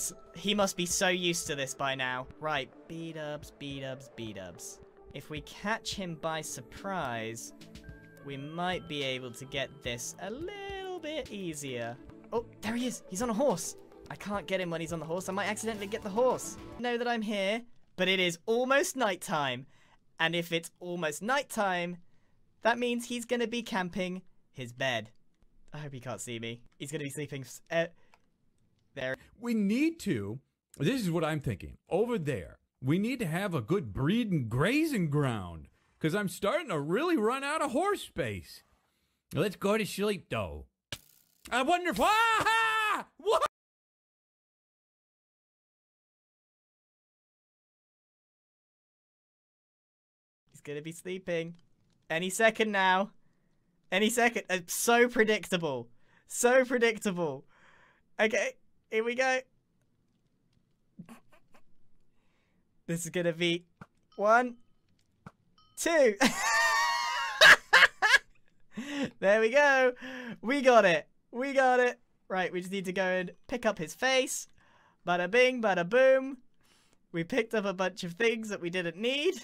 is. He must be so used to this by now. Right, B-dubs, B-dubs, B-dubs. If we catch him by surprise, we might be able to get this a little bit easier. Oh, there he is. He's on a horse. I can't get him when he's on the horse. I might accidentally get the horse. Know that I'm here, but it is almost nighttime. And if it's almost nighttime, that means he's going to be camping his bed. I hope he can't see me. He's going to be sleeping uh, there. We need to, this is what I'm thinking, over there, we need to have a good breeding grazing ground because I'm starting to really run out of horse space. Let's go to sleep though. I wonder if. Ah! What? He's gonna be sleeping. Any second now. Any second. It's so predictable. So predictable. Okay, here we go. This is gonna be one, two. there we go. We got it. We got it. Right, we just need to go and pick up his face. Bada bing, bada boom. We picked up a bunch of things that we didn't need.